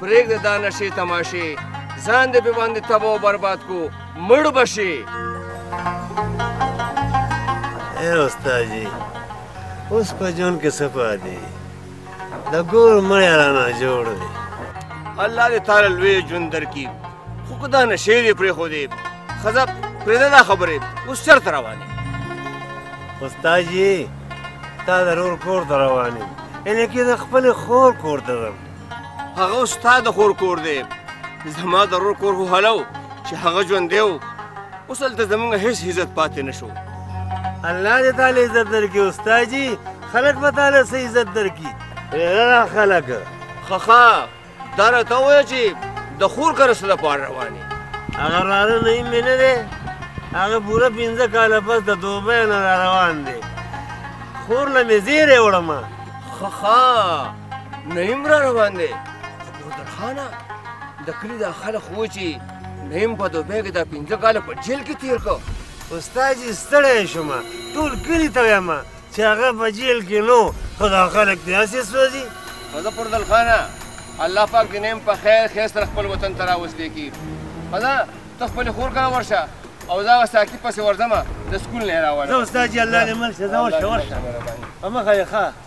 پرېږده دا نشې تماشې ځان دې په باندې تبا او برباد کو مړ به شې اے استاد جي اوس په ژوند کې څه پاتې د ګور مړی رانه جوړ دی الله دې تاله لوی ژوند درکړي خو که دا نشې دې پرېښودې ښځه پرېږده دا خبرې اوس چېرته روان یې استاد جي تا د رور کور ته روان یم یعنې کې د خپلې خور کور ته ځم هغه اوس ستا د خور کور دی زما د ورور کور خو هلو چې هغه ژوندی و اوس هلته زموږ هېڅ عزت پاتې نه شو الله دې تاله عزت درکړي استاد جي خلک به تاله څه عزت درکړي ډېر خلک خخا دا راته ووایه چې د خور کره څه لپاره روان یې هغه راره نه یې مې نه دی هغه پوره پنځه کاله پس د دوبۍ نه را روان دی خور له مې زیری وړم خخا نعیم را روان دی ګوردر خانه د کلي دا خلک خو چې نعیم په دوبۍ کې دا پنځه کاله په جیل کې تېر کړ استاد جي ستړی شوم ټول کلي ته وایم چې هغه په جیل کې نو خو دا خلک دې هسې سوځي خزه پردل خانه الله پاک دې نعیم په خیر خیر سره خپل وطن ته راوستې کي خزه ته خپل خور کړه ورشه او دا ساقي پسې ورځمه د سکول نه راوړم زه استاد جي الله دې مل شه زه ورشه ورشه په مخه یې ښه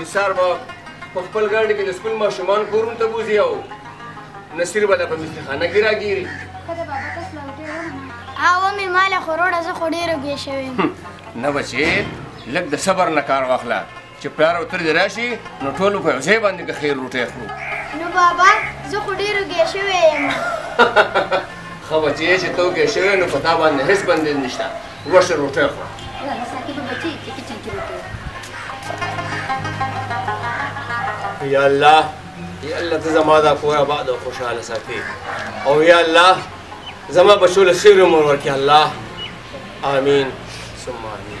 نثار به په خپل ګاډي کې د سکول ماشومان کورونو ته بوځي او نصیر به لا په مستخانه کې راګیري ها ومې ماله خو روډه زه خو ډېره بیا شوی یم نه بچې لږ د صبر نه کار واخله چې پلار او تر دې راشي نو ټولو په یو ځای باندې که خیر روټۍ خورو نو بابا زه خو ډېر وږی شوی یم ښه بچې چې ته وږی شوی نو په تا باندې هېڅ بندیز نشته وروشه روټۍ خورم یا الله یا الله ته زما دا کور آباد او خوشحاله ساتي او یا الله زما بچو له سیر عمر ورکړي الله آمین ثم آمین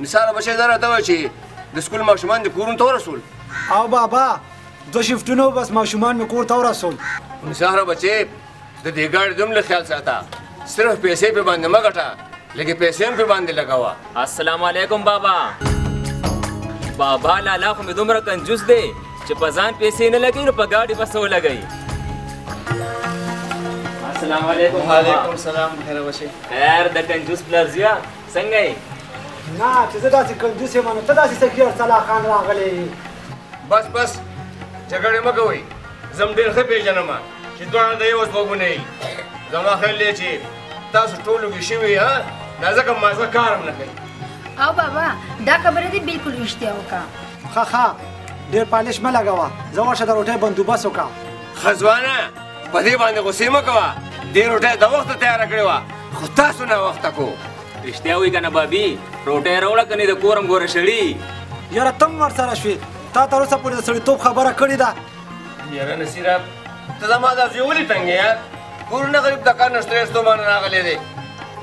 نثار بچی دا راته وایي چې د سکول ماشومان د کورونو ته ورسول او بابا دو شفټونو بس ماشومان مې کور ته ورسول نثار بچی د دې ګاډي دوم له خیال ساته صرف پیسې په باندې مه ګټه لکه پیسې هم په باندې لګاوه السلام علیکم بابا بابا لالا خو مې دومره کنجوس دی چې په ځان پیسې نه لګوي نو په ګاډي بس ولګوي السلام علیکم وعلیکم السلام خیر وشي خیر د کنجوس پلرزیا څنګه یې؟ نه چې زه داسې کنجوس یم نو ته داسې سخي ارسلا خان راغلی یې بس بس جګړې مه کوئ زه هم ډېر ښه پېژنم چې دواړه د یو ځوابونه یي زما خیال دی چې تاسو ټول وږي شوي ها دا ځکه مازه کار هم نه کوي او بابا دا خبره دې بالکل رښتیا وکړه ښه ښه ډېر پالیش مه لګوه زه ورشه د روټۍ بندوبست وکړه ښه ځوانه په دې باندې غوسې مه کوه دې روټۍ د وخته تیاره کړې وه خو تاسو ناوخته کو رښتیا وایي که نه بابي روټۍ راوړه که نه د کورم ګوره شړي یاره ته هم ورسره شوې تا تر اوسه پورې د سړیتوب خبره کړې ده یاره نصیره ته زما دا زوی ولې ټنګې یار کورونه غریب د کار نه سټرېس دومانه راغلی دی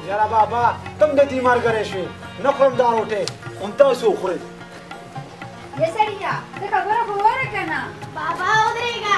یاره بابا ته هم د دې ملګری شوې نه خورم دا روټۍ هم تاسو وخورئ یسړیا ته خبره خو وره کنه بابا ودرېږه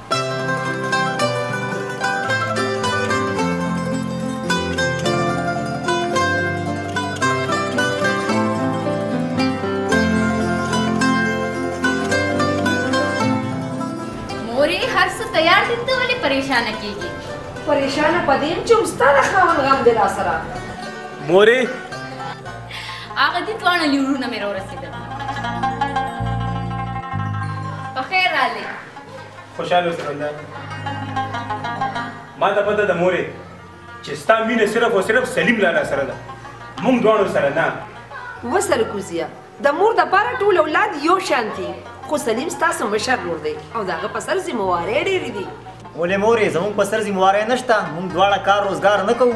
مورې هر څه تیار دي ته ولې پریشانه کیږي پریشانه پدې یم چې ستا د خاوند غم دی را سره مورې هغه دي دواړه لیورونه مې راورسېدل په خیر راغلې خوشحاله اوسې بنده ما ته پته ده مورې چې ستا مینه صرف او صرف سلیم لالا سره ده مونږ دواړو سره نه وسرکوزیه د مور د پاره ټول اولاد یو شان دي خو سلیم ستاسو مشر ورور دی او د هغه په سر ذمہوارۍ ډېرې دي ولې مورې زموږ په سر ذمہوارۍ نشته مونږ دواړه کار روزګار نه کوو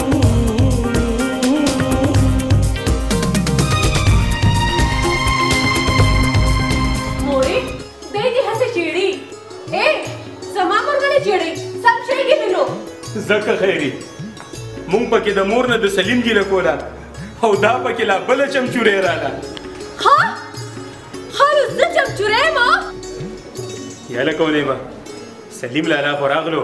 زکه خیری مونږ پکې د مور نه د سلیم ګیله کوله او دا پکې لا بل چمچورې رااله ها هر زه چمچورې ما یاله کولې ما سلیم لالا خو راغلو.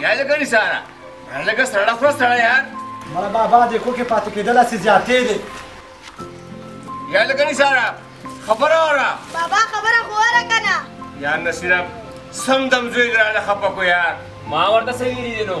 یا لکه نثاره لکه سړه خو سړه یار مړه بابا دې کو کې پاتې کېدل هسې زیاتې دی یا لکه نثاره خبره وره بابا خبره خو وره که نه یا نصیره سم دم زوی درانه خفه کو یار ما ورته څه ویلي دي نو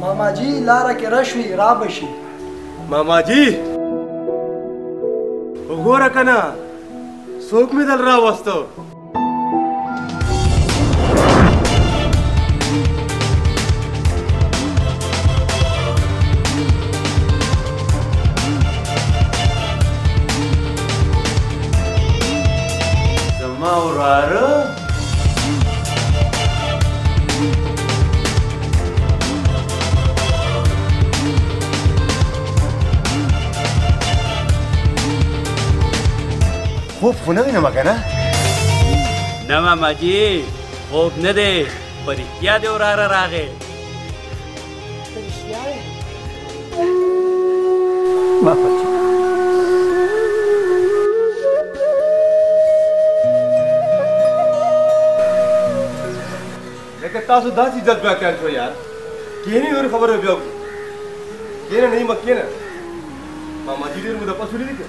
ماما جی لاره کې راشوي را به شي ماما جی وګوره که نه څوک مې دل راوستو خوب خو نه وینم که نه نه ماماجي خوب نه دی په رښتیا دی وراره راغی لکه تاسو داسې جذباتیان شو یار کینې نور خبره بیا وکړو کینه نه مکینه ماما جی ډېر مو د پسولې دي که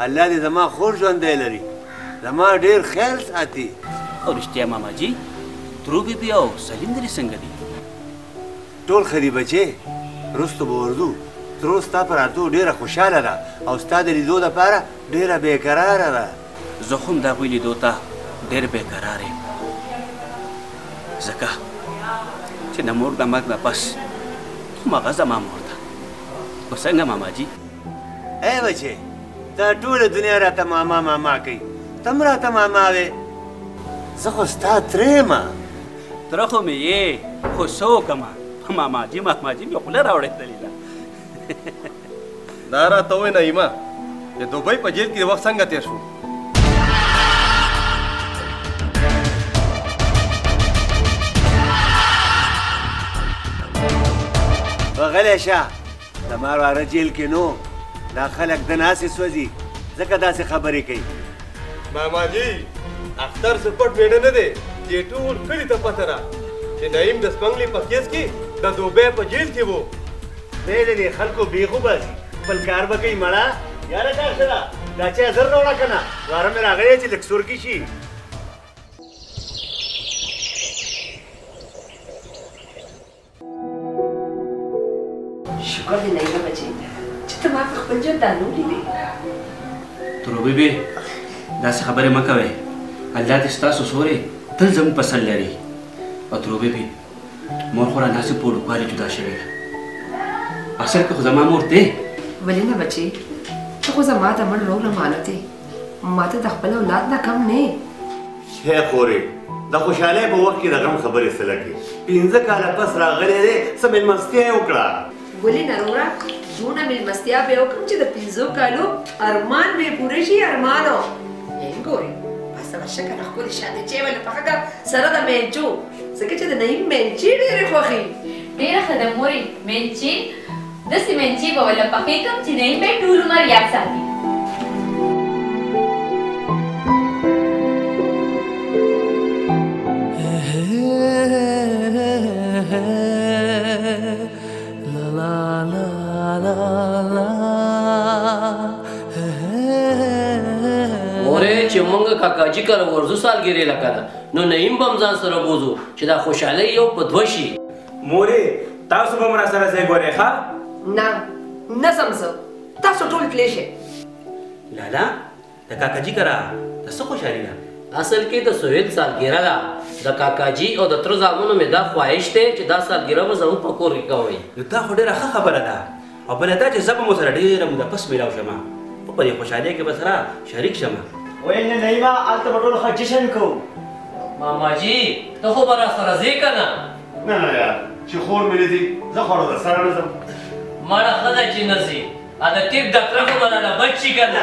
الله دې زما خور ژوندی لري زما ډېر خیال ساتي او رښتیا ماما جی ترو بی بی او سلیم درې څنګه دي ټول ښه دي بچې وروسته به ورځو ترو ستا په راتلو ډېره خوشحاله ده او ستا د لیدو لپاره ډېره بېقراره ده زه هم د هغوی لیدو ته ډېر بېقراره یم ځکه چې د مور د مرګ نه پس هماغه زما مور ده نو څنګه ماما جی ای بچې دا ټوله دنیا راته ماما ماما کوي ته هم راته ماما وې زه خو ستا تره یم تره خو مې یې خو څه وکړم په ماماجي ماماجي مې خوله راوړېدلې ده دا راته ووایه نعیمه د دوبۍ په جیل کې وخت څنګه تېر شو غلی شه زما وراره جیل کې نو دا خلک د ناسې سوځي ځکه داسې خبرې کوي ماما جی اختر څه پټ ویډه نه دی چې ټول کلي ته پته ده چې نعیم د سپنګلي په کیس کې د دوبۍ په جیل کې وو دی د دې خلکو بیخ وباسي خپل کار به کوي مړه یاره کار ښه ده دا چای زر راوړه که نه واره مې راغلی چې لږ سورکي شي شکر دی نایله بچی چې ته ما په خپل ژوند دا نه ولیدې ترو بیبي داسې خبرې مه کوئ الله دې ستاسو سورې تل زموږ په سر لري او ترو بیبي مور خو رانه سه په وړوکوالي جدا شوې ده اصل کې خو زما مور دی ولې نه بچی ته خو زما د مړ روغ امانت یې ما ته د خپل اولاد نه کم نه هی خورې د خوشحالۍ په وخت کې د غم خبرې څه لټې پنځه کاله پس راغلی دی څه مېلمستیا یې وکړه ولې نه وروره دونه مېلمستیا به یې وکړم چې د پنځو کالو ارمان به یې پوره شي ارمانو یې ګورې بس راشه که نه ښکلې شادې چې ولې پخه کړه سره د مېلچو ځکه چې د نعیم مېلچې ډېرې خوښې ډېره ښه ده مورې مېلچې داسې مېنچې به ورله پخې کړم چې نعیم به یې ټول عمر یاد ساتي. کاکاجي کره ورځو سالګرې لکه ده نو نعیم بم ځان سره بوزو چې دا خوشحالي یو په دوه شي مورې تاسو به هم راسره ځئ ګورې ښه. نه نه ځم زه تاسو ټول تللی شئ. لالا د کاکاجي کره د څه خوشحالي ده؟ اصل کې د سهیل سالګیره ده. د کاکاجي او د تره زامنو مې دا خواهش دی چې دا سالګیره به زموږ په کور کې کوئ. نو دا خو ډېره ښه خبره ده. او بله دا چې زه به مو سره ډېره موده پس مېلاو شم، په په دې خوشحالۍ کې به سره شریک شم. ویل نه نعیمه هلته به ټول ښه جشن کوو. ماماجي ته خو به راسره ځې که نه؟ نه نه یار چې خور مې نه ځي زه خو له سره نه ځم. مړه ښه ده چې نه ځې، دا د طب ډاکټر خو به رانه بچ شي که نه.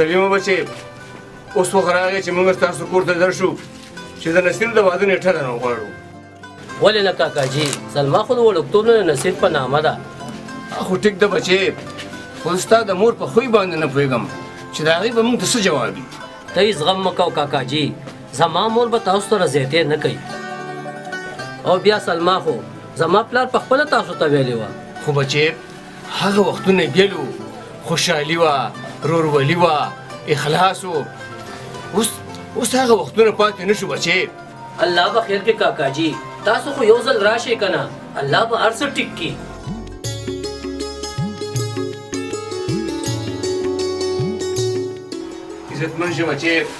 سلیمه بچې اوس وخت راغی چې موږ ستاسو کور ته درشو چې د نصیر د واده نیټه درنه وغواړو ولې نه کاکاجي سلما خو د وړوکتوب نه د نصیر په نامه ده خو ټیک ده بچې خو ستا د مور په خوی باندې نه پوهېږم چې د هغې به موږ ته څه جواب وي ته یې زغم مه کوه کاکاجي زما مور به تاسو سره زیاتې نه کوي او بیا سلما خو زما پلار په خپل تاسو ته ویلی و خو بچې هغه وختونه بیلو خوشحالي وه رورولي وه اخلاص و اوس اوس هغه وختونه پاتې نشو بچې الله به خیر کې کاکا جی تاسو خو یو ځل راشئ کنه الله به هر څه ټیک کړي عزتمن شه بچې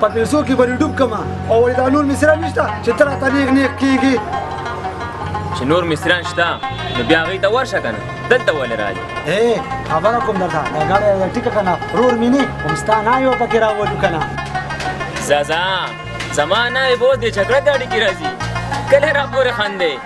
په پیسو کې بری ډوب کما او وای دا نور مصریان نشته چې تر تا نیغ نیغ کیږي چې نور مصریان شته نو بیا غي ته ورشه کنه دلته ولې راځي اے خبره کوم درته دا غاړه ټیک کنه رور مینه کوم ستا نه یو پکې راوړو کنه زازا زمانه به د جګړه داړي کې راځي کله را پورې خاندې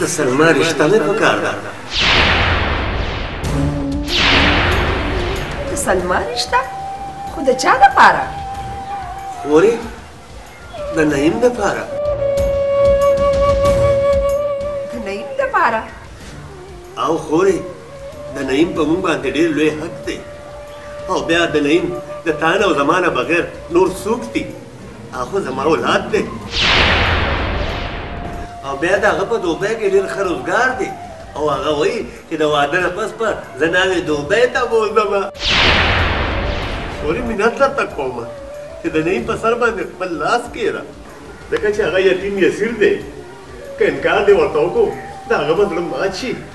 د سلما رشته مې پکار ده د سلما رشته خو د چا لپاره خورې د نعیم لپاره د نعیم لپاره او خورې د نعیم په مونږ باندې ډېر لوی حق دی او بیا د نعیم د تانه او زمانه بغیر نور څوک دي هغه زما اولاد دی او بیا د هغه په دوبۍ کې ډېر ښه روزګار دی او هغه وایي چې د واده نه پس به زه ناوې دوبۍ ته بوځم سوري منت درته کوم چې د نعیم په سر باندې خپل لاس کېږده ځکه چې هغه یتیم یسیر دی که انکار دې ورته وکړو د هغه به زړه مات شي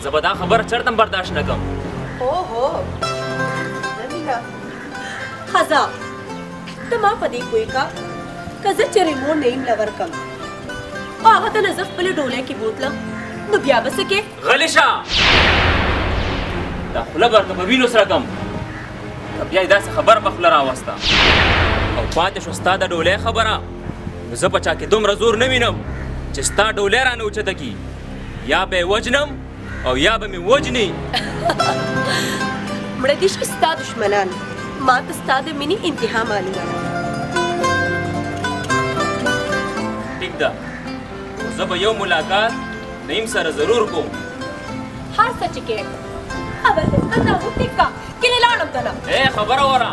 زه به دا خبره چرته هم برداشت نه کوم هو هو نبیلا خزا ته ما په دې پوه کا که زه چېرې مور نه یم لور کم خو هغه ته نه زه خپلې ډولۍ کې بوتلم نو بیا به څه کې غلی شه دا خوله به ورته په وینو سره کم که بیا یې داسې خبره په خوله راوسته او پاتې شو ستا د ډولۍ خبره زه په چا کې دومره زور نه وینم چې ستا ډولې رانه اوچته کی یا به وجنم او یا به مې وجني مړه دې شي ستا دشمنان ما ته ستا د مینې انتها معلومه ده ټیک ده زه به یو ملاقات نعیم سره ضرور کوم هر څه چې کې اوس ته ټیک کا کله لاړم کنه اے خبره وره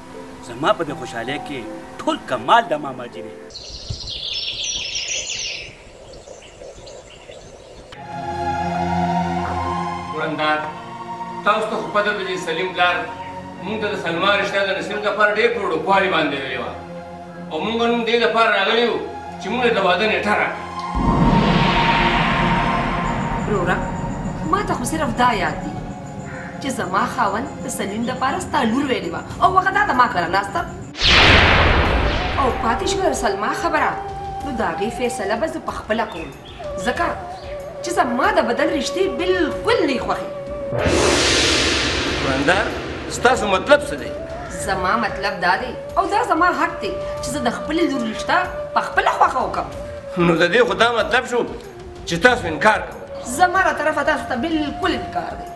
زما په دې خوشحالۍ کې ټول کمال د ماماجي دی ورندار تاسو ته خو پته ده چې سلیم پلار موږ ته د سلما رشته د نصیب لپاره ډېر پروډوکوالي باندې ویلې وه او موږ نن دې لپاره راغلي یو چې موږ د واده نیټه راکړي وروره ما ته خو صرف دا یاد دي چې زما خاوند د سلیم د پاره ستا لور ویلې وه او هغه دا د ما کره ناسته او پاتې شوه سلما خبره نو د هغې فیصله به زه په خپله کوم ځکه چې زما د بدن رشتې بالکل نه خوښي قراندار ستاسو مطلب څه دی زما مطلب دا دی او دا زما حق دی چې زه د خپل لور رشتہ په خپل خوخه وکم نو د دې خدا مطلب شو چې تاسو انکار کوئ زما له طرفه تاسو ته بالکل انکار دی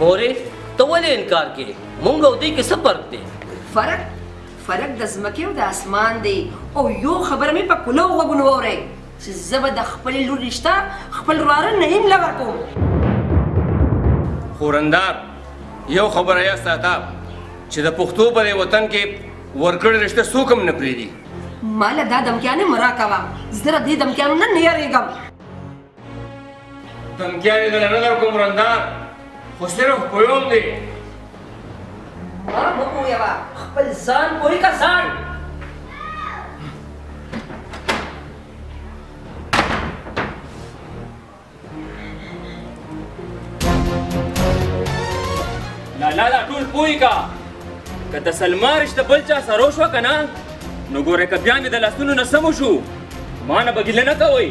مورې ته ولې انکار کې مونږ او دې کې څه فرق دی فرق فرق د ځمکې او د اسمان دی او يو خبره مې په کولو غوږونو واورئ چې زه به د خپلې لور رشته خپل وراره نعیم له ورکوم خورندار یو خبره یا ساته چې د پښتو په وطن کې ورکړې رشته څوک هم نه پرېږدي ماله دا دمکیانې مراکوه زه د دې دمکیانو نه نه یارېږم تمکیانی دل نه در کوم رندان خو صرف کویوم دی ما مو کویوا خپل ځان کوی کا ځان لا لا لا ټول پوی کا که د سلما رشته بل چا سره وشوه که نه نو ګوره که بیا مې د لاسونو نه سمو شو ما نه به ګیله نه کوئ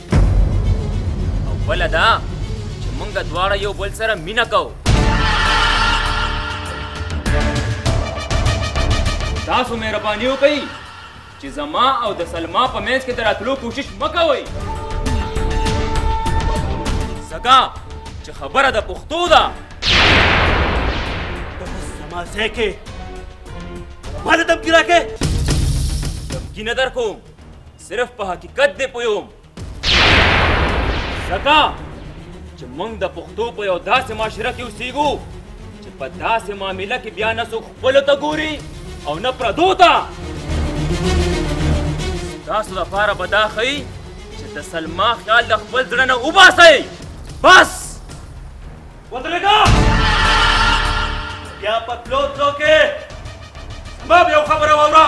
او بل دا چې مونږ دواړه یو بل سره مینا کو تاسو مهرباني وکړئ چې زما او د سلما په منځ کې دراتلو کوشش مکوئ ځکه چې خبره د پښتو ده زما ځای کې ما ته دمکي راکې دمکي نه درکوم صرف په حقیقت دې پوهوم ځکه چې موږ د پښتو په یو داسې معاشره کې اوسېږو چې په داسې معامله کې بیا نه څوک خپلو ته ګوري او نه پردو ته تاسو لپاره به دا ښیي چې د سلما خیال د خپل زړه نه وباسئ بس ودرېږه بیا په تلو تلو کې زما به یو خبره واوره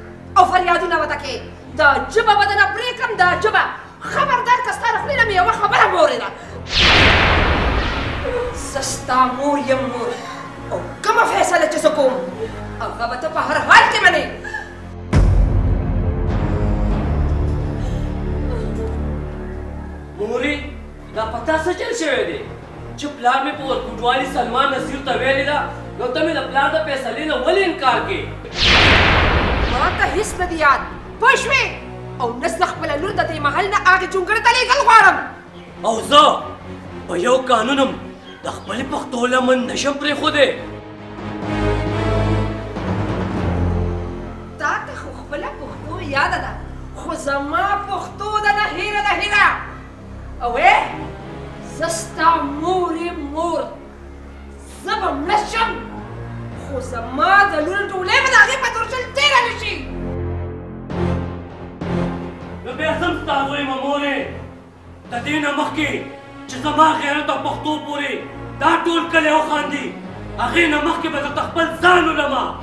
او فریادونه وته کې دا جبه بدن پرې کم دا جبه خبردار که ستا خپل مې یو خبره مورې ده سستا مور یم مور او کومه فیصله چې کوم هغه به ته په هر حال کې منې موري دا په تا څه چل شوی دی چې پلار مې په ورکوټوالي سلمان نصیر ته ویلې ده نو ته مې د پلار د فیصلې نه ولې انکار کې ما ته هیڅ نه دی یاد پوه شوې او نس له خپله لور د دې محل نه هغې جونګړې ته لېږل غواړم او زه په یو قانون هم د خپلې پښتو لمن نشم پرېښودی تا ته خو خپله پښتو یاده ده خو زما پښتو ده نه هیره ده هیره اوه زه ستا مور یم مور زه به مړه شم خو زما د لور ډولۍ به د هغې په تورچل تېره نه شي زه بیا ځم ستا زوی یم مورې د دې نه مخکې چې زما غیرت او پښتو پورې دا ټول کلی وخاندي هغې نه مخکې به درته خپل ځان ولمه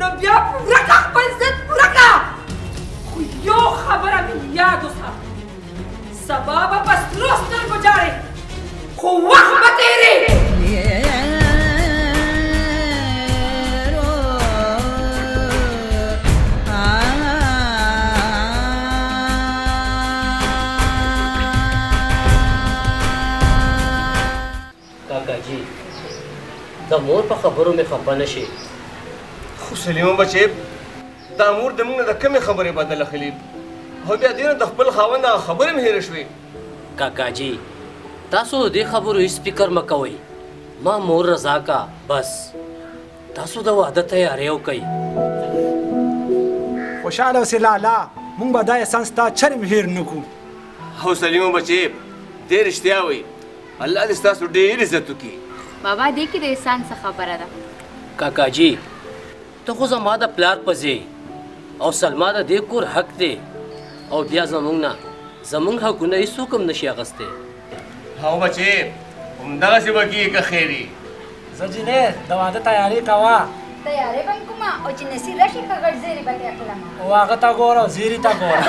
نو بیا پوره کا خپل ضد پوره کا خو یو خبره مې یاد وساته سبا به په سرو سترګو جاړې خو وخت به تېرې کاکا جی د مور په خبرو مې خپه نه شې. خو سلیمه بچې دا مور د موږ نه د کومې خبرې بدل اخلي او بیا دې نه د خپل خاوند هغه خبرې هم هېرې شوې. کاکا جی تاسو د دې خبرو هیڅ فکر مه کوئ ما مور رضا کا بس تاسو د واده تیارې وکړئ. خوشحاله اوسې لالا موږ به دا احسان ستا چرم هېر نه کړو. هو سلیمه بچې دې رښتیا وایي الله دې ستاسو ډېر عزت وکړي. بابا دې کې د احسان څه خبره ده. کاکا جي ته خو زما د پلار په ځې او سلما د دې کور حق دې او بيا زمونږ نه زمونږ حقونه هيڅوک هم نشي اغستې. هو بچې همدغسې به کېږي که خير وي. زه جینې د واده تیاری کوه تیارې به کومه او چې نسی راشي که غټ زیری به تې اخلم او هغه ته ګوره او زیری ته ګوره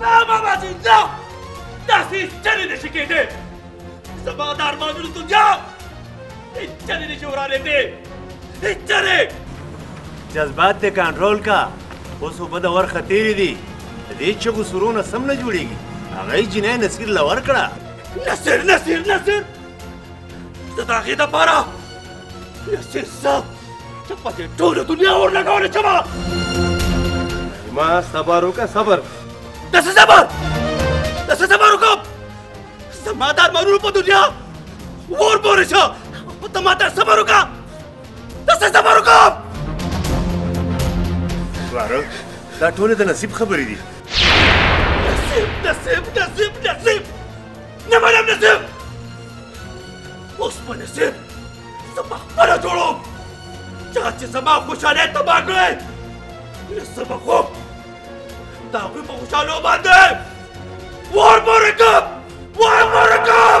نه بابا جي نه داسې هېڅ چلې نه شي کېدی زما د ارمانونو دنیا هېڅ چلې نه شي ورانېدی هېڅ چلې جذبات دې کنټرول کا اوس اوبه د ورخه تېرې دي د دې چغو سرونه سم نه جوړېږي هغه یې جینۍ نصیر له ورکړه نصیر نصیر نصیر زه د هغې دپاره نصیر صاحب ته په دې ټوله دنیا اور لګولی چې ما ما صبر وکړه صبر د څه صبر د څه صبر وکړم زما د ارمانونو په دنیا اور پورې شه ته ما ته صبر وکړه دا څه زمرو کوم واره دا ټول د نصیب خبرې دي نصیب نصیب نصیب نصیب نه منم نصیب اوس په نصیب زه په خپله جوړوم چا چې زما خوشحالۍ تباه کړی له څه به خوب د هغوی په خوشحالو باندې وار مورکم وار مورکم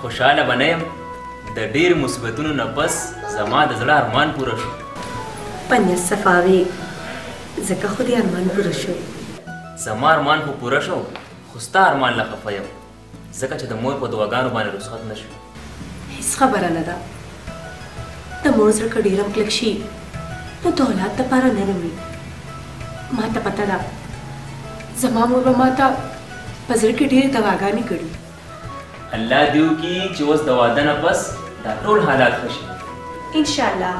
خوشاله به نه یم د ډېر مصیبتونو نه پس زما د زړه ارمان پوره شو پنیر صفاوي ځکه خو دې ارمان پوره شو زما ارمان خو پوره شو خو ستا ارمان لا خفه یم ځکه چې د مور په دعاګانو باندې رخصت نه شو هیڅ خبره نه ده د مور زړه که ډېر هم کلک شي نو د اولاد دپاره نرم وي ما ته پته ده زما مور به ما ته په زړه کې ډېرې دواګانې کړي الله دیو کی چې اوس د واده نه پس دا ټول حالات ښه شي ان شاء الله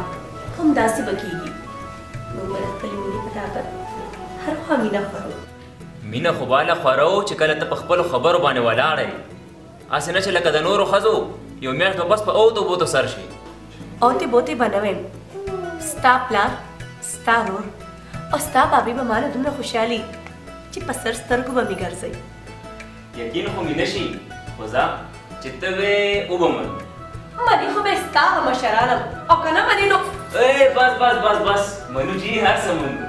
هم داسې به کېږي موږ به د خپلې مینې په طاقت هر خوا مینه خورو مینه خو باله خورو چې کله ته په خپلو خبرو باندې ولاړه یې هسې نه چې لکه د نورو ښځو یو میاشت به بس په اوتو بوتو سر شي اوتې بوتې به نه ویم ستا پلار ستا ورور او ستا بابي به مانه دومره خوشحالي چې په سر سترګو به مې ګرځوي یقین خو مې نشي خو ځه چې ته وې وبه منو مني خو به ستا هم مشرانم او که نه منې نو ای بس بس بس بس منو جي هر څه منو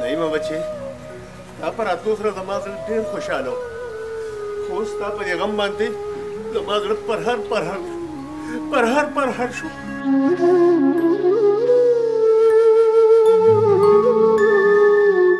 نعیمه بچې دا په راتلو سره زما زړه ډېر خوشحاله و خو اوس ستا په دې غم باندې زما زړه پرهر پرهر پرهر پرهر شو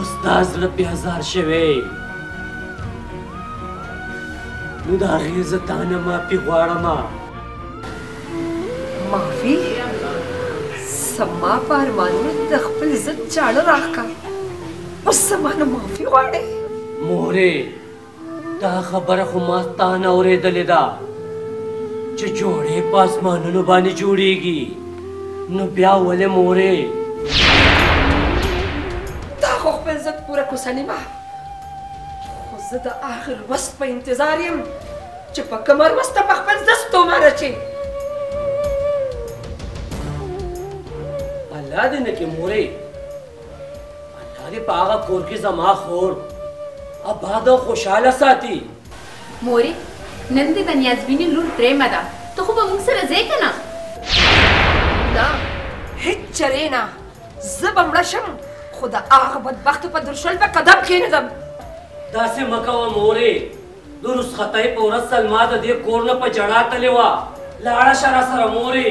استاد زړه پې ازار شوی نو د هغې زه تا نه معافي غواړم معافي زما په ارمانونو د خپل ضد چاړه راښکه اوس زما نه معافي غواړې مورې دا خبره خو ما ستا نه اورېدلې ده چې جوړې په اسمانونو باندې جوړېږي نو بیا ولې مورې دا خو خپل زد پوره کوسنیمه خو زه د هغه لوست په انتظار یم چې په کومه لوسته په خپل زه ستومه رچي الله دې نه کې مورې الله دې په هغه کور کې زما خور اباد او خوشاله ساتي مورې نن دې د نیازبینې لور درېیمه ده ته خو به موږ سره ځې که نه نه هېڅ چرې نه زه به مړه شم خو د هغه بدبختو په درشل به قدم کښېنږدم داسې مه کوه مورې د رسختۍ په ورځ سلما د دې کور نه په ژړا تللې وه لاړه شه راسره مورې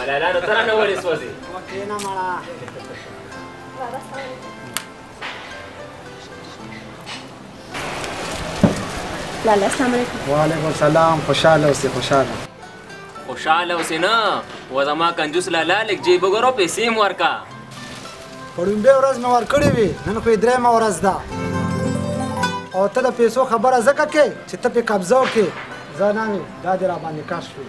ولا لا ترى انا ولي سوزي وكينا مرا لالا السلام علیکم وعلیکم السلام خوشاله اوسې خوشاله خوشاله اوسې نه و زما کنجوس لالا لږ جیب وګورو پیسې هم ورکا په لومبۍ ورځ مې ورکړې وي نن خو یې درېیمه ورځ ده او ته د پیسو خبره ځکه کې چې ته پې قبضه وکړې زه نه مې دا دې راباندې کار شوې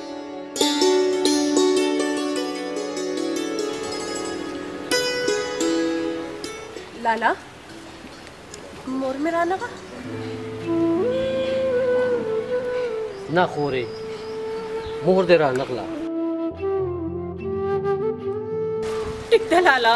لالا مور مې رانه وه نه خورې مور دې رانغله ټیک ده لالا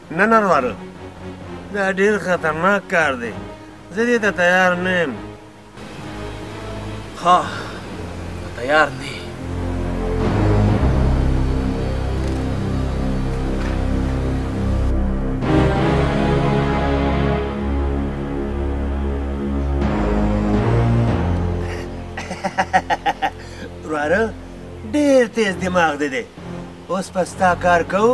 نه نه وروره دا ډیر خطرناک کار دی زه دې ته تیار نه یم ها تیار نه یې وروره ډیر تیز دماغ دې دی اوس په ستا کار کوو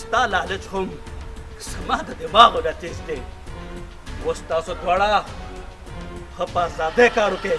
ستا لالچ هم زما د دماغو نه تیز دی اوس تاسو دواړه ښه په ازادۍ کار وکړئ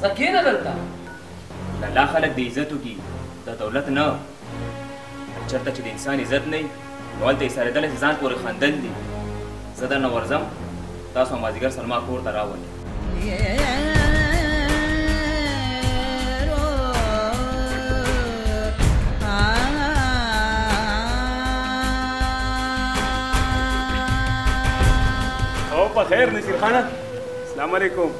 ځه کېنه دلته د الله خلک د عزت وکړي د دولت نه چېرته چې د انسان عزت نه وي نو هلته یې سرېدلی چې ځان پورې خندل دي زه درنه ورځم تاسو هم مازدیګر سره ما کور ته راولئ او په خیر نصیر خانه اسلام علیکم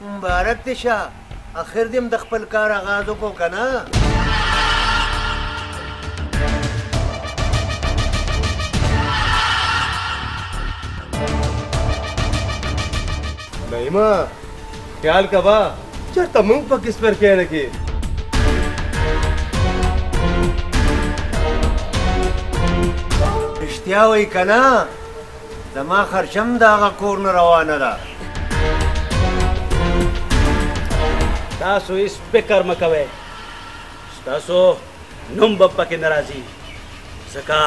مبارک دې شه اخر دې هم د خپل کار اغاز وکړو که نه نعیمه خیال کوه چېرته موږ په کې سپر کېنه کې رښتیا وایي که نه زما خرچه هم د هغه کور نه روانه ده تاسو هیڅ فکر مه کوئ ستاسو نوم به پکې نه راځي ځکه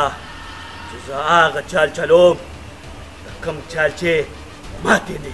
چې زه هغه چال چلوم د کوم چال چې ماتې نه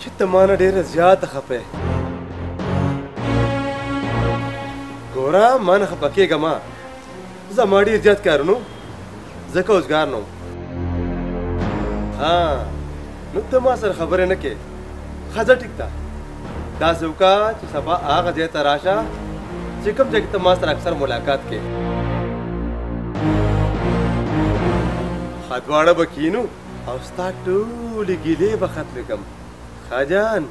چې ته ما نه ډېره زیاته خفه یې ګوره ما نه خفه کېږه ما زما ډېر زیات کارونو زه کوزګار نه ها نو ته ما سره خبرې نه کې ښځه ټیک ده داسې وکړه چې سبا هغه ځای ته راشه چې کوم ځای کې ته ما سره اکثر ملاقات کې ښه دواړه به کینو او ستا ټولې ګیلې به ختمې کړم خاجان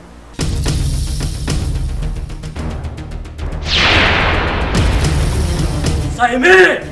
صاحبه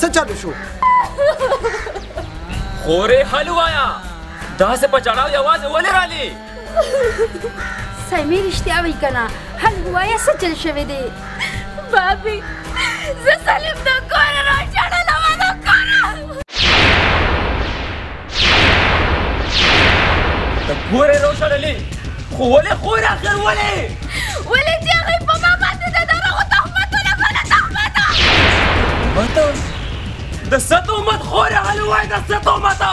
څه چالو شو خورې حل وایا داسې په جړاو یوازې ولې رالې سمې رښتیا وایي که نه حل وایا څه چل شوی دی بابي زه سلیم د کوره راچړلم ته ګورې روشن علي خو ولې خور اخر ولې ولې چې هغوی په ما باندې د دروغو تهمتونه کړل تهمته تهمته د څه تهمت خور اخر وایي د څه تهمته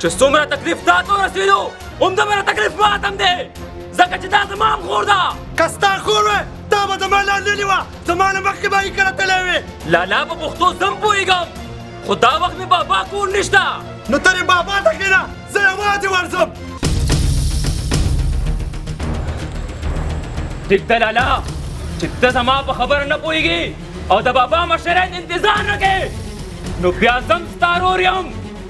چې څومره تکلیف تا ته ورسېدو همدومره تکلیف ما ته هم دی ځکه چې دا زما هم خور ده که ستا خور وه دا به زما لار لرې وه زما نه مخکې به یې کړه تللی وې لالا په پښتو زه هم پوهېږم خو دا وخت مې بابا کور نشته نو ته دې بابا ته کښېنه زه یوازې ورځم ټیک ده لالا چې ته زما په خبره نه پوهېږې او د بابا مشره انتظار نه کې نو بیا زم ستارور یم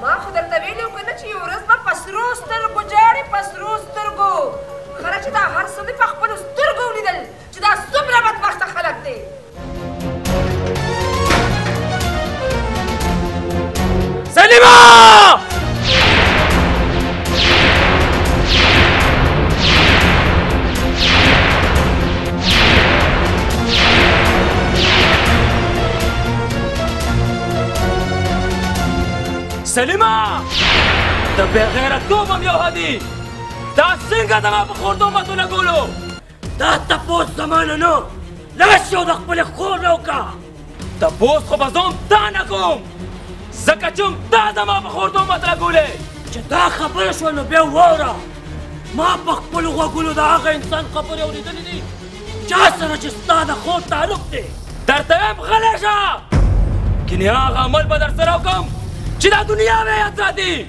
ما خو درته ویلي وو کنه چې یو ورځ به په سرو سترګو ژاړې په سرو سترګو خره چې دا هر څه مې په خپلو سترګو ولیدل چې دا څومره بدبخته خلک دی سلیمه سلیما د بغیرتوب هم یو حدي دا څنګه زما په خور تهمتو لګولو دا تپوس زمانه نو لاړ شي او د خپلې خور نه وکړه تپوس خو به زه هم تا نه کوم ځکه چې هم تا زما په خور تهمت لګولی چې دا خبره شوه نو بیا واوره ما په خپلو غوږونو د هغه انسان خبرې اورېدلې دي چا سره چې ستا د خور تعلق دی درته وایم غلی شه ګینې هغه عمل به در سره وکړم چې دا دنیا مې یاد ساتي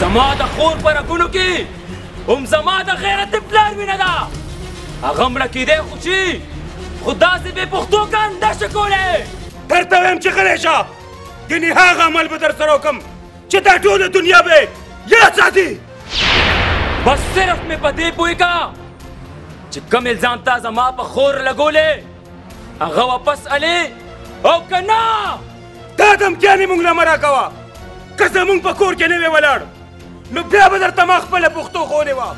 زما د خور په رګونو کې هم زما د غیرت پلار وینه ده هغه مړه کېدی خو چې خو داسې بې پښتو کار نه شي کولی درته وایم چې غلی شه ګینې هغه عمل به در سره وکړم چې دا ټوله دنیا به یاد ساتي بس صرف مې په دې پوهېږه چې کوم الزام تا زما په خور لګولې هغه واپس الې او که نه دا دمکیانې مونږ له مه راکوه که زمونږ په کور کې نه وې ولاړ نو بیا به درته ما خپله پښتو ښولې وه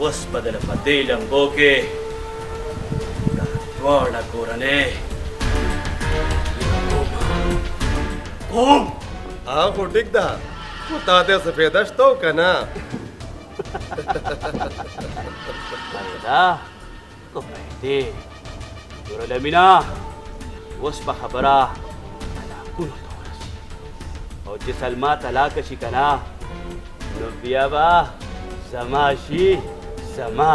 وسپدله په دې لمبو کې دا دواړه کورنۍ کوم ها خو ټیک ده خو تا ته څه فایده شته او که نه دا دی ګوره لمینه اوس په خبره طلاقونو ته ورسي او چې سلما طلاق شي که نه نو بیا به زما شي زما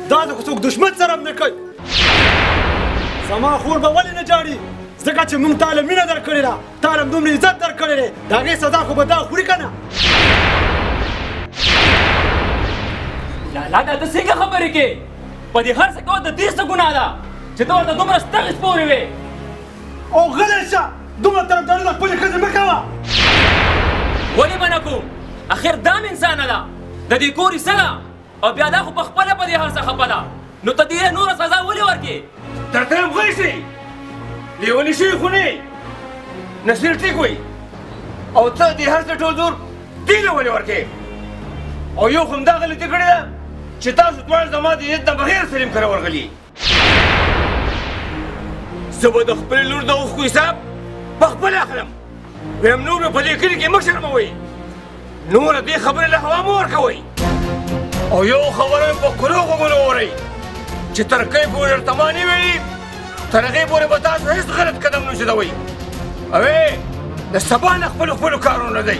دا د څوک دشمن سره هم نه کوي زما خور به ولې نه جاړي ځکه چې مونږ تاله مینه درکړې ده تاله دومره عزت درکړی دی د هغې سزا خو به دا خوري که نه لالا دا ته څنګه خبرې کې په دې هر څه کول د دې څه ګناه ده چې ته ورته دومره ستغې سپورې وې او غلی شه دومره طرفداري د خپلې ښځې مه کوه ولې منه کوم اخر دا هم انسانه ده د دې کور حصه ده او بیا دا خو په خپله په دې هر څه خپه ده نو ته دې نوره سزا ولې ورکې درته هم غلی شي لیوني شوي خو نه نصیر ټیک وایي او ته دې هر څه ټول زور دې له ولې ورکې او یو خو همدا غلطي کړې ده چې تاسو دواړه زما د نیت نه بغیر سلیم کره ورغلي زه به د خپلې لور د اوښکو حساب په خپله اخلم ویم نور به په دې کلي کې مه شرموئ نوره دې خبرې له هوا مه ورکوئ او یو خبره په کلو غوږونو اورئ چې تر کوی پورې درته ما نه ویلي تر هغې پورې به تاسو هېڅ غلط قدم نه اوچتوئ اوې د سبا نه خپلو خپلو کارونو نه دی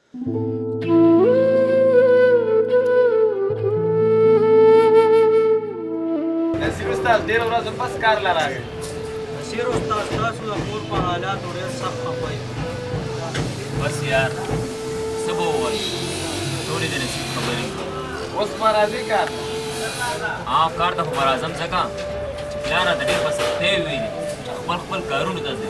نصیر استاد ډېر ورځ پس کار لراغی نصیر استاد تاسو د کور په حالاتو ډېر سخت خپای بس یار سبو وای ټولې د نصیب خبرې اوس ما راځي کار او کار ته خبر اعظم ځکه چې پلان راته ډېر په سختۍ ویلي خپل خپل کارونو ته ځي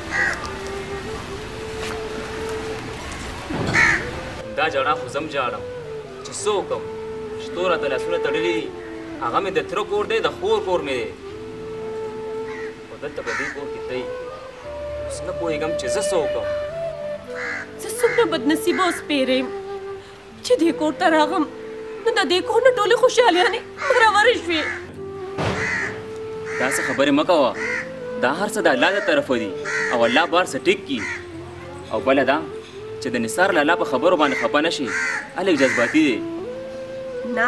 دا جړا خو زم جاړم چې څه وکم چې تو راته لاسونه تړلي دي هغه مې د تره کور دی د خور کور مې دی خو دلته په دې کور کې ته یي اوس نه پوهېږم چې زه څه وکم زه څومره بدنصیبه او سپېره یم چې دې کور ته راغم نو د دې کور نه ټولې خوشحالیانې برابرې شوې داسې خبرې مه کوه دا هر څه د الله د طرفه دي او الله بار څه ټیک کي او بله دا چې د نثار لالا په خبرو باندې خپه نه شي هلک جذباتي دی نه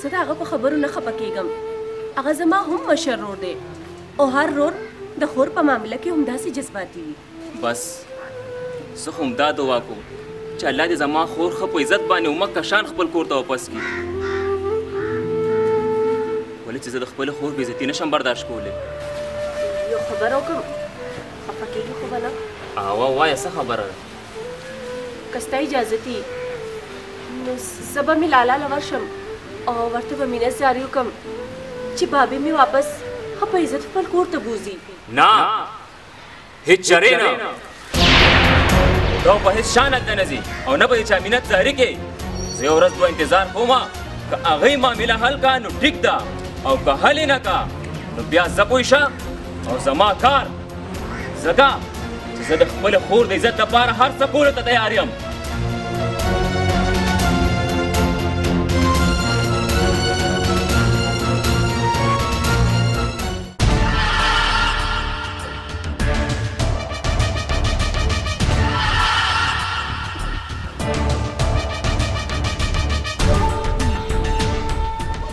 زه د هغه په خبرو نه خپه کېږم هغه زما هم مشر رور دی او هر رور د خور په معامله کې همداسې جذباتي وي بس زه خو همدا دعا کوم چې الله دې زما خور ښه په عزت باندې او مکه شان خپل کور ته واپس کړي ولې چې زه د خپل خور بېزتي نشم برداشت کولی یو خبر وکړم خفه کېږي خو به نه اوه وایه څه خبره ده که ستا اجازه دي نو زه به مې لالا له ورشم او ورته به مې نظاري وکړم چې بابې مې واپس ښه په عزت خپل کور ته بوځي نه هیڅ چرې نه دا په هیڅ شان نه نزي او نه به چا مینت لري کې زه ورځ دوه انتظار کوم که هغه معاملې حل کا نو ټیک ده او که حل نه کا نو بیا زه پوه شم او زما کار زګه زه د خپل خور د عزت لپاره هر څه کولو ته تیار یم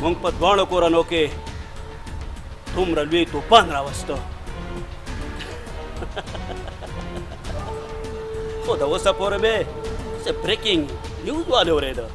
مونږ په دواړو کورنو کې دومره لوی توپان راوسته خو د اوسه پورې مې څه بریکینګ نیوز واورېده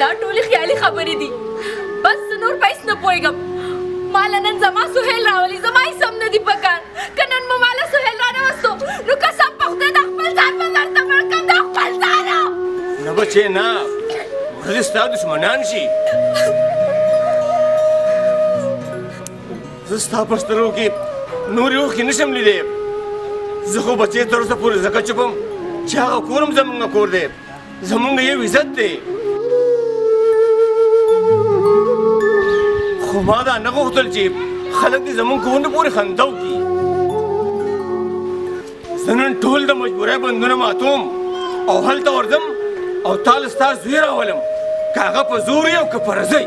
دا ټولې خیالي خبرې دي بس زه نور په هیڅ نه پوهېږم ما له نن زما سهیل راولي زما هیڅ هم نه دي په کار که نن مو ما له سهیل رانوستو نو قسم په خدای دا خپل ځان به درته مړ کړم دا خپل ځان نه بچې نه ورځې ستا دښمنان شي زه ستا په سترګو کې نورې اوښکې نه شم لیدی زه خو بچې تر اوسه پورې ځکه چوپم چې هغه کور هم زمونږ کور دی زمونږ یو عزت دی خو ما دا نه غوښتل چې خلک دې زمونږ کورونه پورې خنده وکړي زه نن ټول د مجبورۍ بندونه ماتوم او هلته ورځم او تا له ستا زوی راولم که هغه په زور وي او که په رضۍ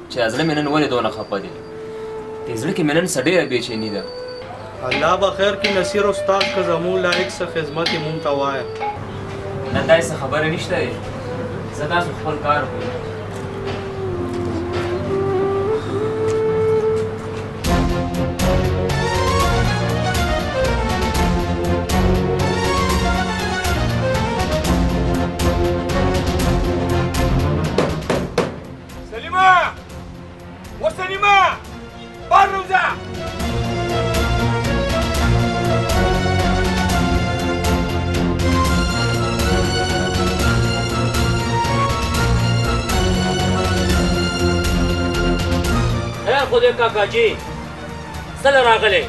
چې زړه مې نن ولې دونه خپه دی په زړه کې مې نن څه ډېره بېچیني ده الله به خیر کې نصیر استاد که زموږ لایق څه خدمت یې مونږ ته وایه نه دا څه خبره نشته دی زه تاسو خپل کار کوم سلیمه و سلیمه بار روزه خو دې کاکا جی سره راغلی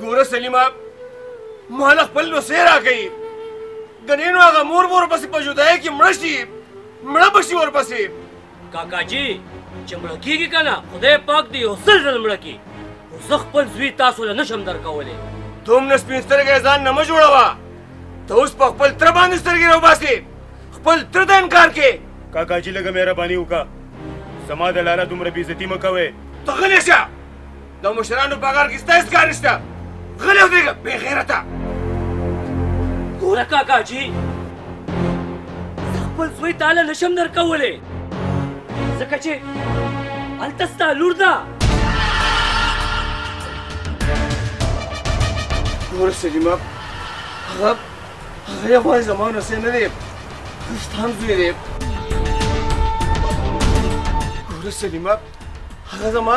ګوره سلیمه مهله خپل نو سې راکوي ګنې نو هغه مور مور پسې په جدایۍ کې مړه شي مړه بشي ورپسې کاکا جی چې مړه کیږي کنه خدای پاک دې یو سل ځل مړه کی خو زه خپل زوی تاسو له نشم درکولی دومره سپین سترګی ځان نه مه جوړوه ته اوس په خپل تره باندې سترګې راوباسې خپل تره ته انکار کې کاکا جی لږه مهرباني وکړه زما د لالا دومره بېعزتي مه کوئ ته غلی شه د مشرانو په غار کې ستا هېڅ کار نشته غلی ودرېږه بېغیرته ګوره کاکا جي خپل زوی تاله نشم درکولی ځکه چې هلته ستا لور ده ګوره سلیمه هغه هغه یوازې زما نسې نه دی ستا هم زوی دی ګوره سلیمه هغه زما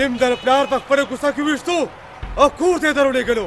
سلیم د پلار په خپل کوڅه کې وشتو او کور ته درولې غلو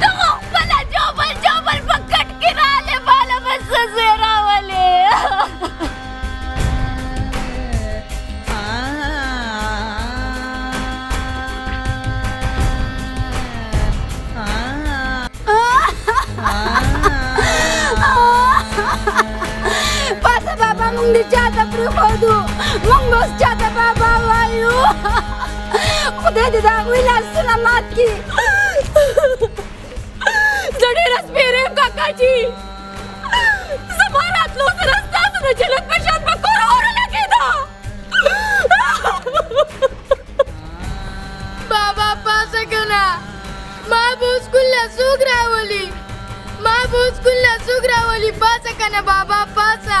ته مو خپل جوبل جوبل په کټ کې رااله بالا بس زیرا ولې پاسه بابا مونږ دې چاته پرېښودو مونږ به اوس چاته بابا وایو خدای دې د هغوی لاسونه مات کړي زه ډېره سپېره یم کاکا جي زما راتلو سره ستاسو د جلک په شان په کور اور لګېده بابا پاسه که نه ما به اوس ګل له څوک راولي ما به اوس ګل له څوک راولي پاسه که نه بابا پاسه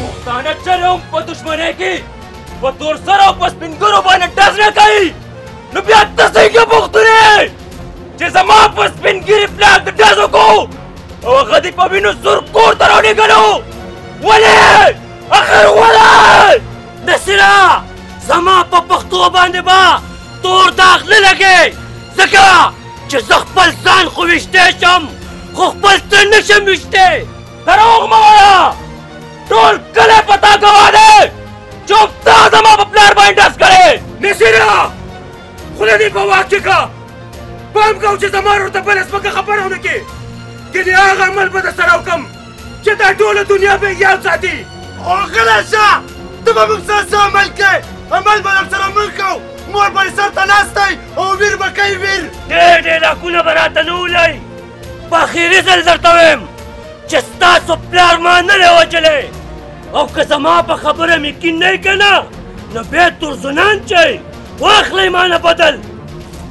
پښتانه چرې هم په دښمنۍ کې په تور سر او په سپین ګرو باندې ډز نه کوي نو بیا ته څنګه پښتون یې چې زما په سپین ګیري پلار د ډز وکړو او هغه دې په وینو سور کور ته راولېږلو ولې اخر ولې د سره زما په پښتو باندې به تور داغ نه لګې ځکه چې زه خپل ځان خو ویشتی شم خو خپل ته نه شم ویشتی دروغ مه وایه ټول کلی په تا ګواه دی چې تا زما په پلار باندې ډز کړی نصیره خوله دې په واک کې کړه پام کوه چې زما ورور ته بله ځمکه خبره ونه کړې ګنې هغه عمل به درسره وکړم چې دا ټوله دنیا به یو ساتي او غلی شه ته به موږ سره څه عمل کوې عمل به در سره موږ کوو مور به یې سر ته ناستی او ویر به کوي ویر ډېر ډېر لاکونه به راته نه ولایي په اخري ځل درته وایم چې ستاسو پلار ما نه دی وژلی او که زما په خبره مې کین نه که نه نو بیا تورزنان چی واخلئ ما نه بدل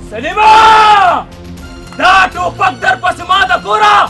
سلیمه دا ټوپک در پسې ما د کوره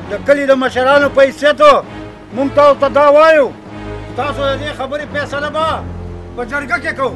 د کلي د مشرانو په حیثیت مونږ تاسو ته دا وایو تاسو د دې خبرې فیصله به په جرګه کې کوو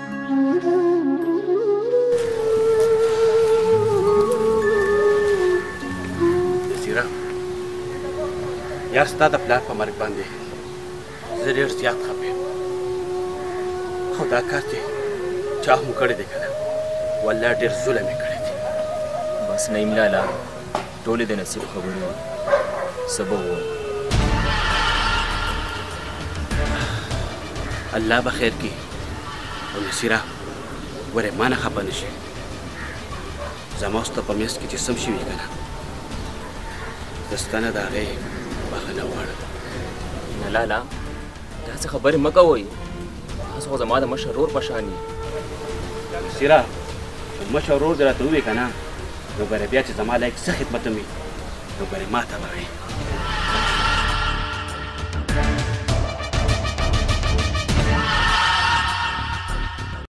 نصیره یار ستا د پلار په مرګ باندې زه ډېر زیات خپه یم خو دا کار چې چا هم کړی دی که نه والله ډېر ظلم یې کړی دی بس نعیم لالا ټولې د نصیب خبرې وي څه به ووایي الله به خیر کړي او نصیره ورې ما نه خپه نه شي زما ستا په منځ کې چې سم شوي که نه زه ستا نه د هغې بخښنه غواړم نه لالا داسې خبرې مه کوئ تاسو خو زما د مشر ورور په شان یې سیرا مشر ورور دې راته ووایي که نه نو ګوره بیا چې زما لایق څه خدمت هم وي نو ګوره ما ته به وایي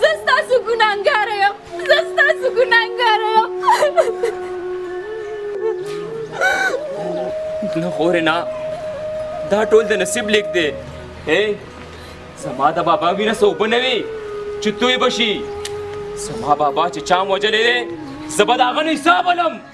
زه ستاسو ګناهګاره یم زه ستاسو ګناهګاره یم نه خورې نه دا ټول د نصیب لیک دی ای زما د بابا وینه څه اوبه نه وي چې توی به شي زما بابا چې چا وژلی دی زه به د هغه نه حساب ولم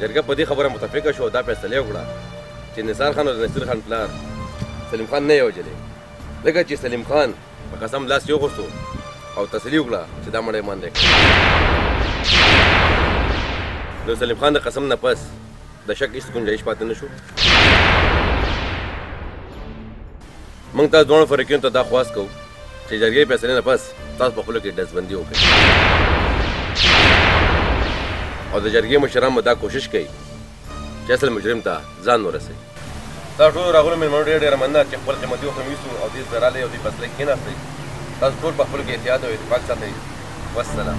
جرګه په دې خبره متفقه شوه او دا فیصله یې وکړه چې نثار خان او د نصیر خان پلار سلیم خان نه یې وژلی ځکه چې سلیم خان په قسم لاس یې وغوښتو او تسلي وکړه چې دا مړی مان دی نو سلیم خان د قسم نه پس د شک هیڅ ګنجایش پاتې نه شو موږ تاسو دواړو فرقیونو ته دا خواست کوو چې جرګې فیصلې نه پس تاسو په خپلو کې ډزبندي وکړئ او د جرګې مشران مو دا کوشش کوي چې اصل مجرم ته ځان ورسوي دا ټول راغلو مېلمنو ډېر ډېر مننه چې خپل قیمتي وخت ویستو او دې ځای راغلي او دې فیصله کې کېناستئ تاسو ټول په خپلو کې احتیاط او اتفاق ساتئ والسلام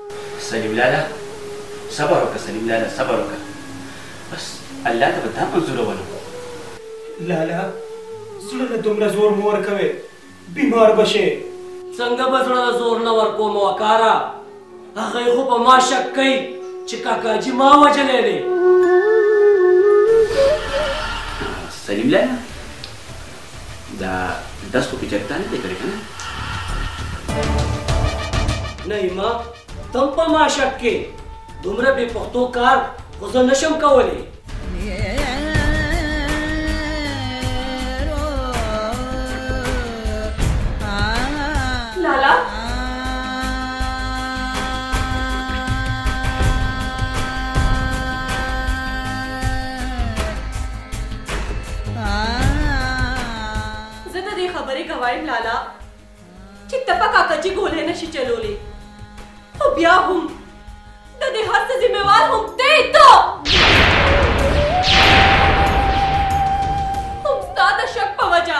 سلیم لالا صبر وکړه سلیم لالا صبر وکړه بس الله ته به دا منظوره ولم لالا زړه له دومره زور مو ورکوي بیمار به شې څنګه به زړه له زور نه ورکوم وکاره هغه خو په ما شک کوي چې کاکاجي ما وژلی دی سلیم لالا دا داس خو پیچر تا نه دی کړی کنه نعیمه تم په ما شک کې دومره بې پښتو کار خو زه نشم کولی لالا زه د دې خبرې ګوایم لالا چې ته په کاکچي ګولې نشي چلولې خو بیا هم د دې هر څه ذمہوار هم ته ته هم ستا د شک په وجه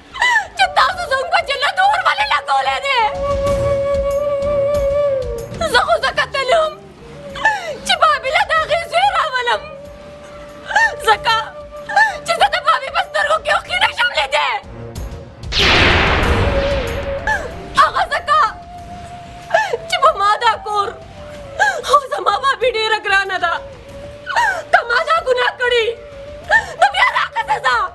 چې تاسو زموږ په جنت اور ولې لګولی دی زه خو ځکه تللی وم چې بابي له د هغې زوی راولم ځکه چې زه د بابي په سترګو کې اوښکې نه شم لیدی هغه ځکه چې په ما دا کور او زما بابي ډېره ګرانه ده که ما دا ګناه کړي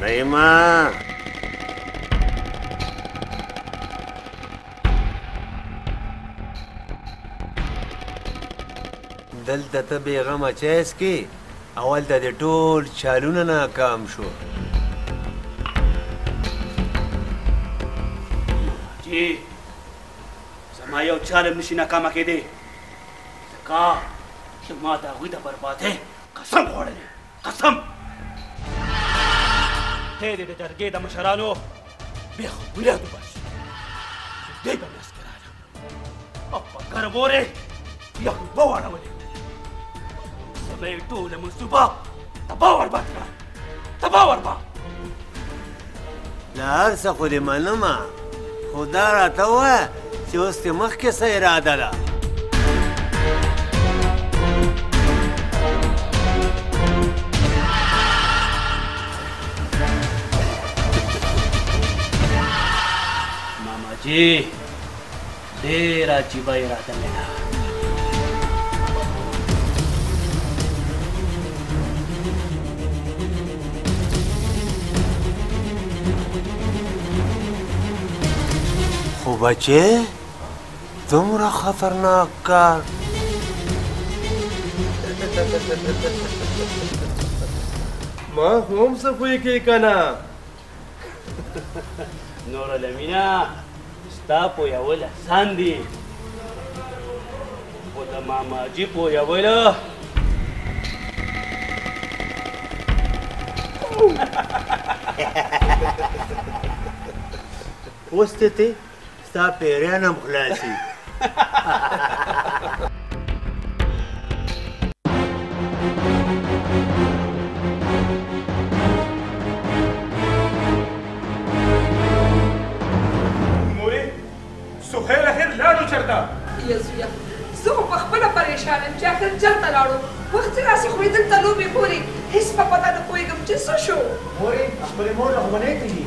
نعیمه دلته ته بیغمه چای څکې اول ته دې ټول چالونه ناکام شو جی زما یو چالم نشي ناکامه کېدی ځکه چې ما د هغوی د بربادۍ قسم خوړلی قسم ته دې د جرګې د مشرانو بې خبرې وباسي چې دوی به مې عسکرانه او په ګرمورې یا وواړولې زما یې ټوله منصوبه تباه ورباد کړه ته باور ما له هر څه خو دې منم خو دا راته ووایه چې اوس دې مخکې څه اراده ده ماما جی ډېره عجیبه اراده مې ده. خو بچې دومره خطرناک کار ما هم څه پوه کې کنه نور لمینا ستا په یو لسان دی خو د ماما جی په یو له اوس ته ستا پیران هم خلاصي سخیل اخر لاړو چرته یزویا زه خو په خپله پریشان یم چې اخر چرته لاړو وخت چې راسي خورې دلته لوبې خورې هېڅ په پته نه پوهېږم چې څه شو مورې خپلې مور له خو به نه یې تېرېږي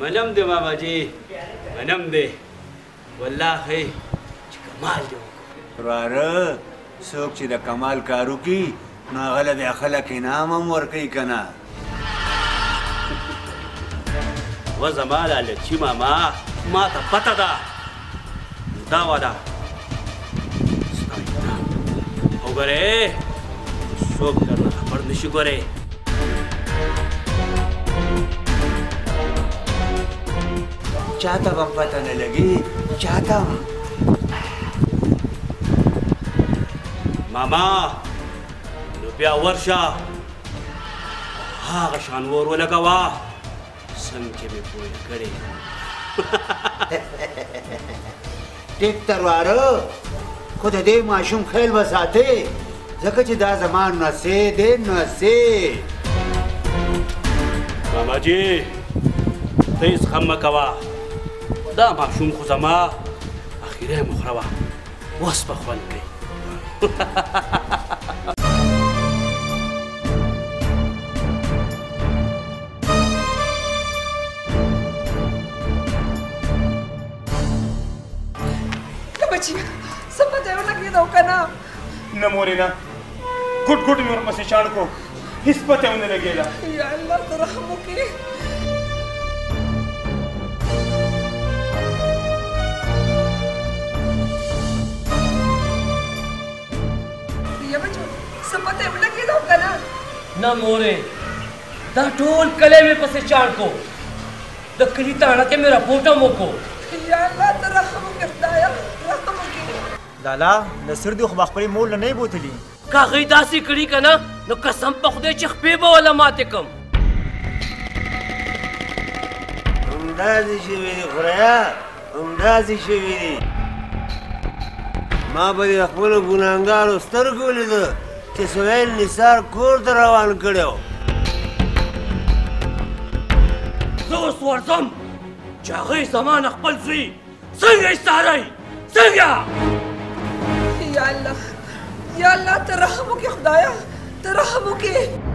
منم دې بابا جي منم دې والله خې چې کمال دې وکړو راره څوک چې د کمال کار وکړي نو هغه له بیا خلک انعام هم ورکوي که نه و زما لالچي ماما ما ته پته ده دا واده ستاینا او ګره څوک درنه خبر نشي ګره چاته به پته نه لګي چاته ماما نو بیا ورشه هغه شان ور ولګوه څنګ کې مې پوه کړې ټیک ترواره خو د دې ماشوم خیال به ساتې ځکه چې دا زما نسې دی نسې بابا جي ته هېڅ غم مه کوه دا ماشوم خو زما اخیری مخره وه اوس په خوند کوي بچی سپته یو نګې دا وکنه نه مورې نه ګډ ګډ مې ورپسې چاړ کو هیڅ پته ونه لګېده یا الله ته رحم وکړي یا بچو څه پته یې ولګېده او که نه نه مورې دا ټول کلی مې پسې چاڼ کو د کلي تاڼه ته مې رپورټ هم وکړو یا الله ته رحم وکړې خدایه رحم وکړې لالا نصر دې خو به خپلې مور له نه بوتلي که هغوی داسې کړي که نه نو قسم په خدای چې خپې به وله ماتې کړم همداسې شوي دي خوریا همداسې شوي دي ما به د خپلو ګناهګارو سترګې ولیده چې سهیل نثار کور ته روان کړی و زه اوس ورځم چې هغوی زما نه خپل زوی څنګه استاره څنګه یا الله یا الله ته رحم وکړه خدایا ته رحم وکړه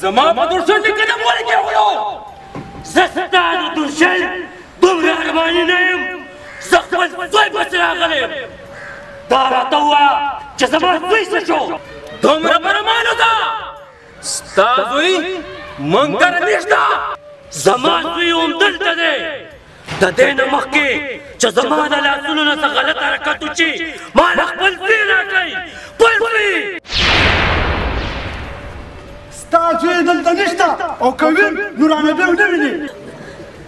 زما په درشل کې نه پورې کېږلو زه ستا د درشل دومره ارماني نه یم زه خپل زوی پسې راغلی یم دا راته ووایه چې زما زوی څه شو دومره په ارمانو ده ستا زوی موږ کره نشته زما زوی همدلته دی د دې نه مخکې چې زما د لاسونو نه څه غلط حرکت وشي ما له خپل زوی راکړئ خپل زوی ستا زوی دلته نشته او که وي نورانه بیا ونه ویني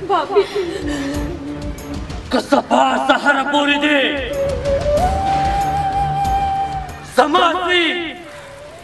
بابي که سبا سهاره پورې دی زما زوی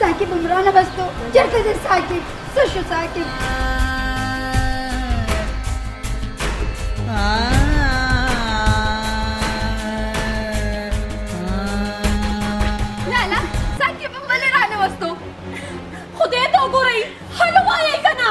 ثاقب هم رانه بستو چېرته دی ثاقب څه شو ثاقب لالا ثاقب هم ولې رانه وستو خدای ته وګورئ حل ووایئ که نه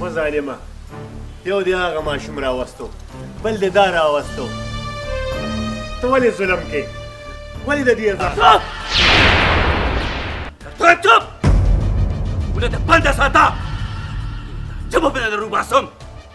و ظالمه یو دی هغه ماشوم راوستو بل دی دا راوستو ته ولې ظلم کې ولې د دې ځان ته چپ ولې د پنده ساته چې په بل نه روباسم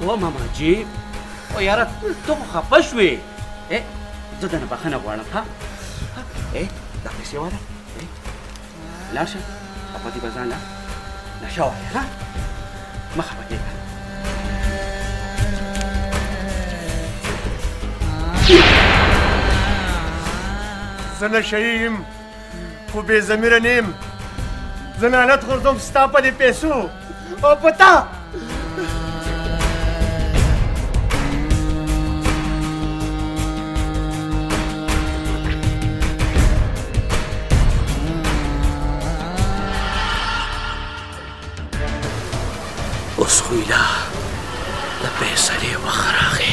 و ماما جی او یاره ته خو خفه شوې زه درنه بخښنه غواړم ها دا پیسې واده لاړ شه او پاتې به ځان له نشه وایې ها مه خفه کېږه زه نشه یم خو بې ضمیره نه یم زه لعنت غورځوم ستا په دې پیسو او په تا اوس خو ایله د فیصلې وخت راغی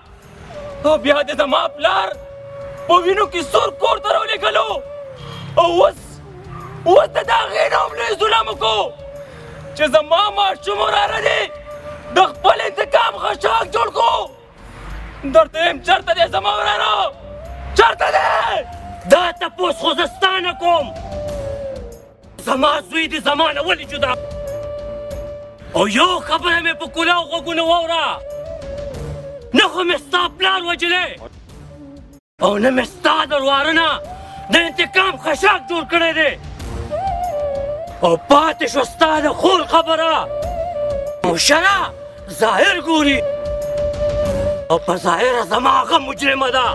او بیا د زما پلار په وینو کې سور کور ته راولېږلو او اوس اوس د دا غي نوم لوی ظلم کو چې زما ماشوم را ردی د خپل انتقام خشاک جوړ کو درته هم چرته دې زما ورانو چرته دې دا تاسو خو زستانه کوم زما زوی دې زما نه ولې جدا او یو خبره مې په کلا غوږونه واوره نه خو مې ستا پلار وجلی او نه مې ستا د وروارونه د انتقام خشاک جوړ کړی دی او پاتې شو ستا د خور خبره مشره ظاهر ګوري او په ظاهره زما هغه مجرمه ده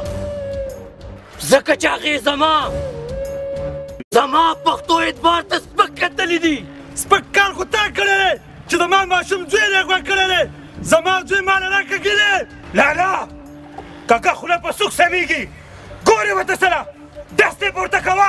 ځکه چې هغې زما زما پښتو اعتبار ته سپک کتلي دي سپک کار خو تا کړی دی چې زما ماشوم زوی یې غوه کړی دی زما زوی ما له راکه کړي لالا کاکا خوله په سوک سمیږي ګورې ورته سره دستې پورته کوه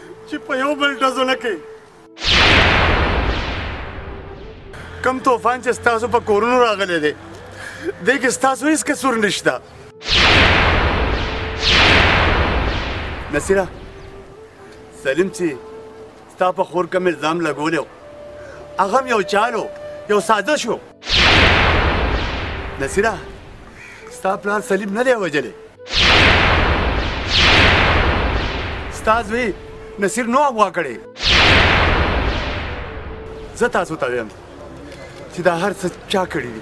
چې په یو بل ډزو نه کوي کم طوفان چې ستاسو په کورونو راغلی دی دې کې ستاسو هیڅ قصور نشته نصیره سلیم چې ستا په خور کوم الزام لګولی و هغه هم یو چالو یو ساده شو نصیره ستا پلان سلیم نه دی وژلی ستا زوی نصیر نو اغوا کړی زه تاسو ته وایم چې دا هر څه چا کړي دي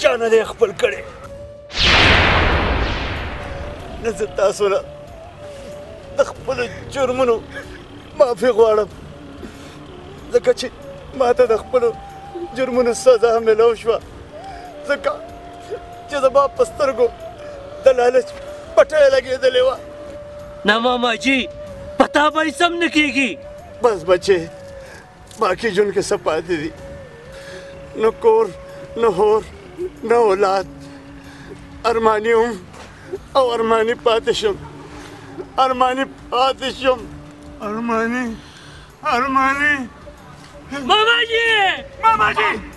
چا نه دی خپل کړی نه زه تاسو نه د خپلو جرمونو معافي غواړم ځکه چې ما ته د خپلو جرمونو سزا ملو شوه ځکه چې زما په سترګو د لالچ پټۍ لګېدلې وه نه ماما جي په تا به یې سم نه کېږي بس بچې باقی جون کې څه پاتې دي نو کور نو هور نو اولاد ارمانی هم او ارمانی پاتې شم ارمانی پاتې شم ارمانی ارمانی ماما جی ماما جی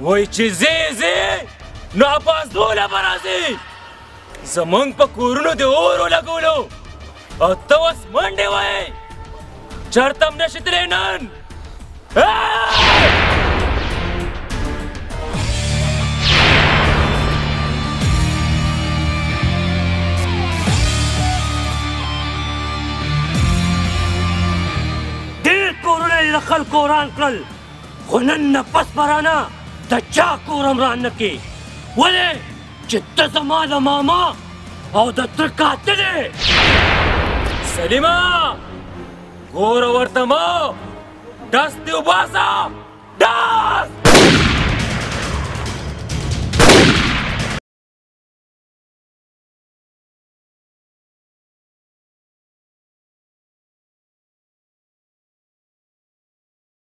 وای چې زی زی نو عباس دوله به راځي زمونږ په کورونو د اور ولګولو او ته اوس منډې وایې چرته هم نشي تللی نن ډېر کورونه یې له خلکو وران کړل خو نن نه پس به رانه د چا کور هم رانه کې ولې چې ته زما د ماما او د تره قاتل یې سلیمه ګوره ورته ما ډس دې وباسه ډس